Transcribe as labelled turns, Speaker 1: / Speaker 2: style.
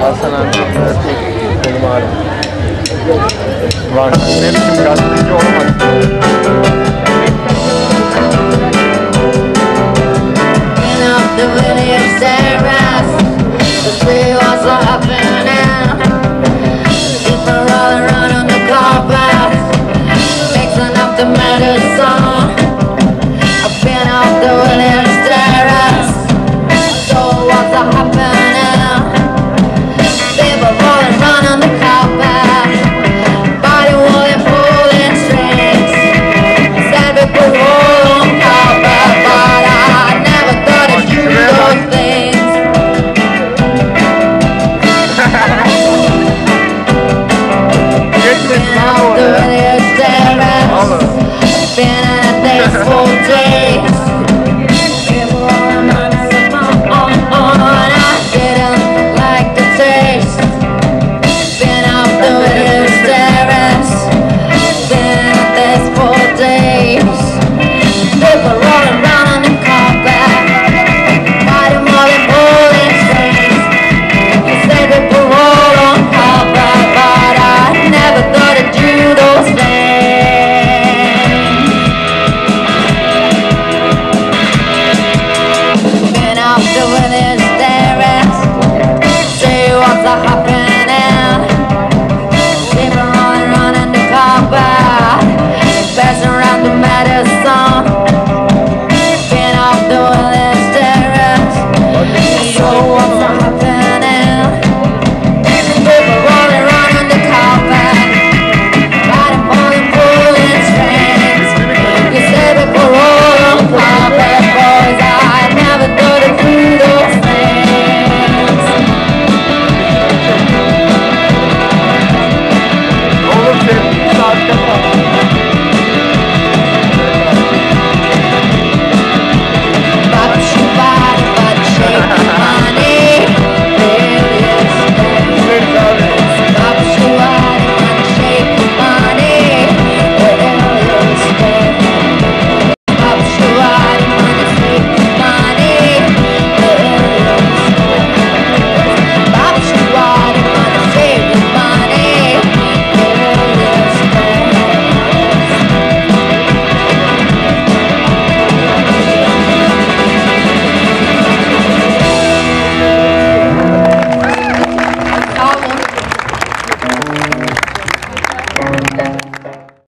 Speaker 1: Hasan amca tek benim ağrım. Ulan sen ne biçim gazeteci olmadın?
Speaker 2: wonderful day.